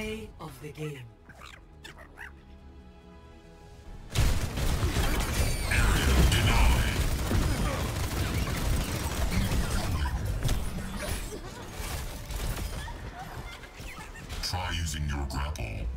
Play of the game. Try using your grapple.